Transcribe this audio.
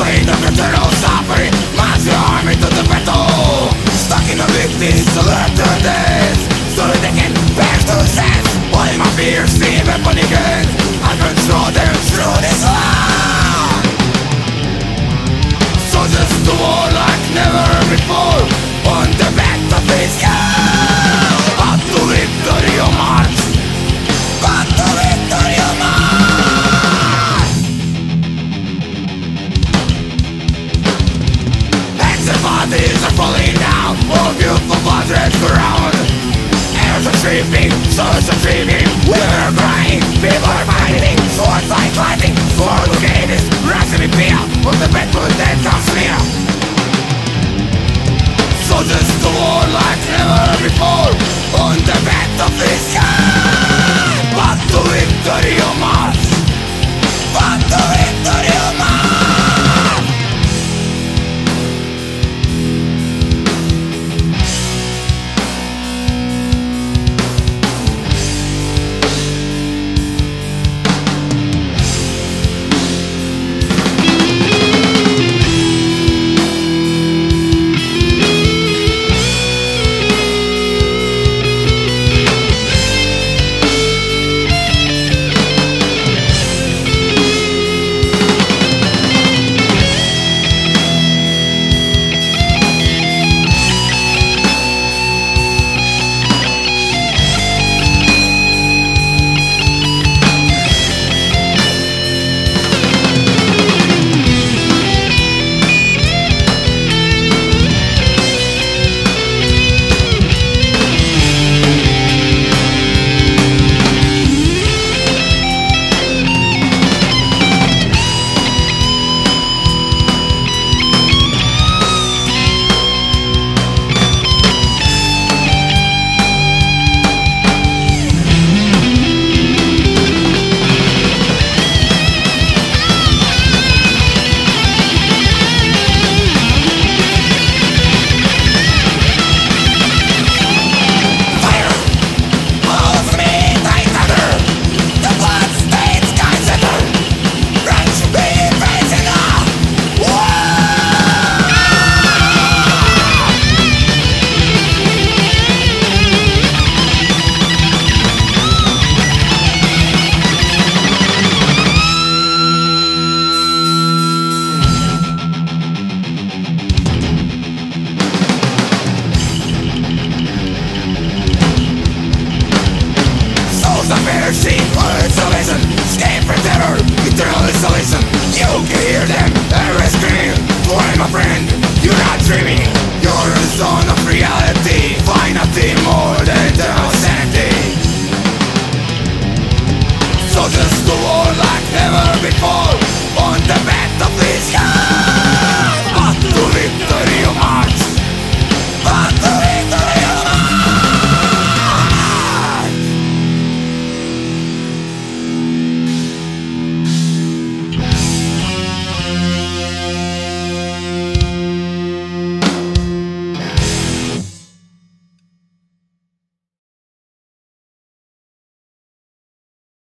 pain of eternal suffering. Mass your army to the battle. Stuck in a victim's alert to death. So they can back to sense All my fears, fear and panic I can control them through this land Soldiers to war like never before. On the battlefield Bodies are falling down. All beautiful bodies ground Airs are sweeping, souls are dreaming We're crying, my friend, you're not dreaming. You're a son of reality. Find nothing more than the sanity. Soldiers to war like never before. On the path of this